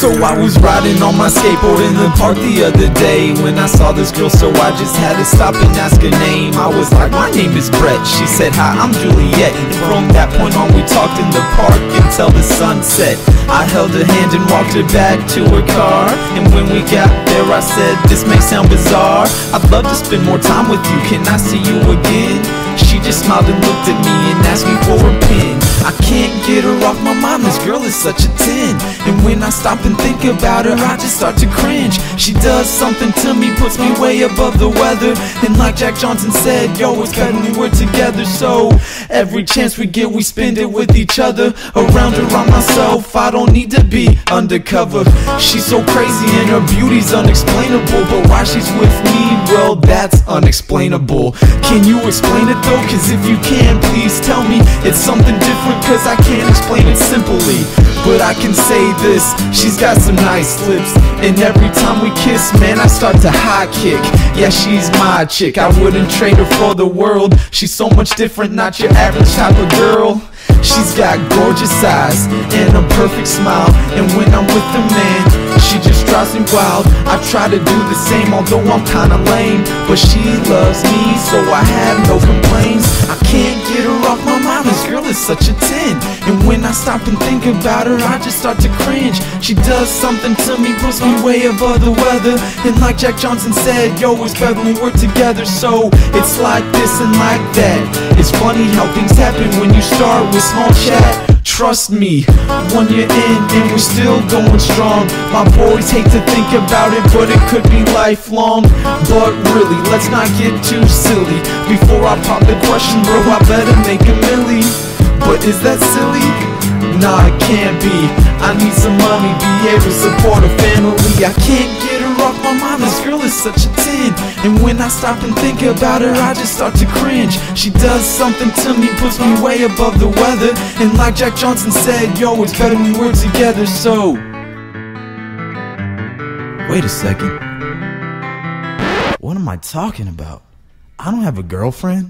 So I was riding on my skateboard in the park the other day. When I saw this girl so I just had to stop and ask her name. I was like, my name is Brett. She said, hi, I'm Juliet. And from that point on we talked in the park until the sunset. I held her hand and walked her back to her car. And when we got there I said, this may sound bizarre. I'd love to spend more time with you, can I see you again? She just smiled and looked at me and asked me for a pin. I can't get her off my mind, girl is such a 10 And when I stop and think about her, I just start to cringe. She does something to me, puts me way above the weather. And like Jack Johnson said, yo, it's better when we're together. So, every chance we get, we spend it with each other. Around her, on myself, I don't need to be undercover. She's so crazy and her beauty's unexplainable. But why she's with me, well, that's unexplainable. Can you explain it though? Cause if you can, please tell me. It's something different cause I can't explain it simply. But I can say this, she's got some nice lips. And every time we kiss, man, I start to high kick. Yeah, she's my chick, I wouldn't trade her for the world. She's so much different, not your average type of girl. She's got gorgeous eyes and a perfect smile. And when I'm with her, man, she just drives me wild. I try to do the same, although I'm kinda lame. But she loves me, so I have such a 10 And when I stop and think about her, I just start to cringe. She does something to me, puts me way above the weather. And like Jack Johnson said, yo, it's better when we're together. So it's like this and like that. It's funny how things happen when you start with small chat. Trust me, one year in and we're still going strong. My boys hate to think about it, but it could be lifelong. But really, let's not get too silly. Before I pop the question, bro, I better make a milli. But is that silly? Nah, it can't be. I need some money, be able to support a family. I can't get her off my mind, this girl is such a 10 And when I stop and think about her, I just start to cringe. She does something to me, puts me way above the weather. And like Jack Johnson said, yo, it's better when we're together, so. Wait a second. What am I talking about? I don't have a girlfriend